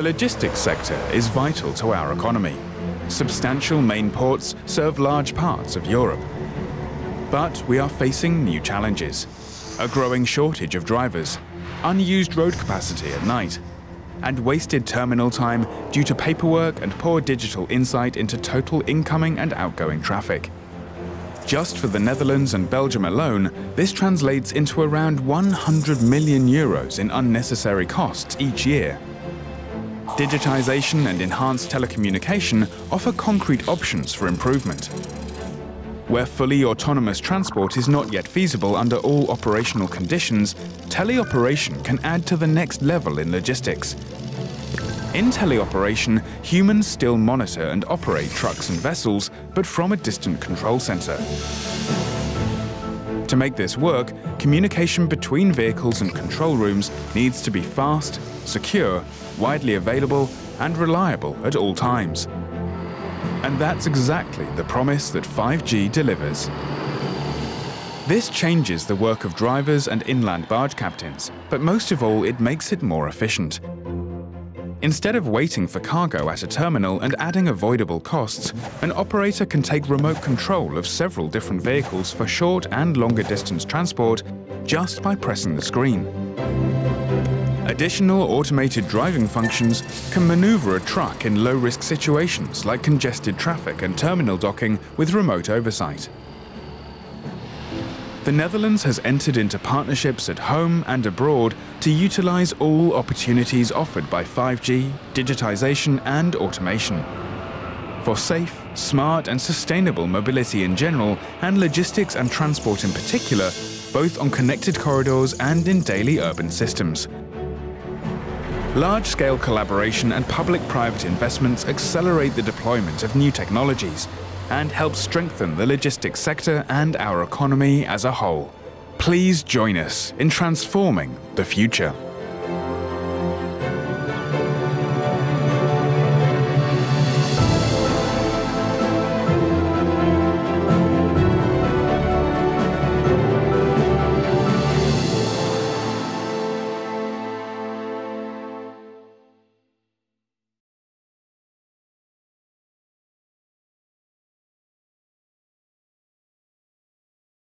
The logistics sector is vital to our economy. Substantial main ports serve large parts of Europe. But we are facing new challenges. A growing shortage of drivers, unused road capacity at night, and wasted terminal time due to paperwork and poor digital insight into total incoming and outgoing traffic. Just for the Netherlands and Belgium alone, this translates into around 100 million euros in unnecessary costs each year. Digitization and enhanced telecommunication offer concrete options for improvement. Where fully autonomous transport is not yet feasible under all operational conditions, teleoperation can add to the next level in logistics. In teleoperation, humans still monitor and operate trucks and vessels, but from a distant control center. To make this work, communication between vehicles and control rooms needs to be fast, secure, widely available, and reliable at all times. And that's exactly the promise that 5G delivers. This changes the work of drivers and inland barge captains, but most of all, it makes it more efficient. Instead of waiting for cargo at a terminal and adding avoidable costs, an operator can take remote control of several different vehicles for short and longer distance transport just by pressing the screen. Additional automated driving functions can maneuver a truck in low-risk situations like congested traffic and terminal docking with remote oversight. The Netherlands has entered into partnerships at home and abroad to utilize all opportunities offered by 5G, digitization and automation. For safe, smart and sustainable mobility in general, and logistics and transport in particular, both on connected corridors and in daily urban systems. Large-scale collaboration and public-private investments accelerate the deployment of new technologies and help strengthen the logistics sector and our economy as a whole. Please join us in transforming the future.